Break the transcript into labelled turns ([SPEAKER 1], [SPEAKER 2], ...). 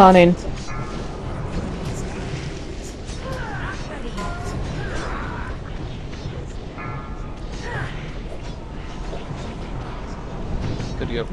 [SPEAKER 1] planning.
[SPEAKER 2] Good to go.